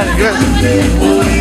Good.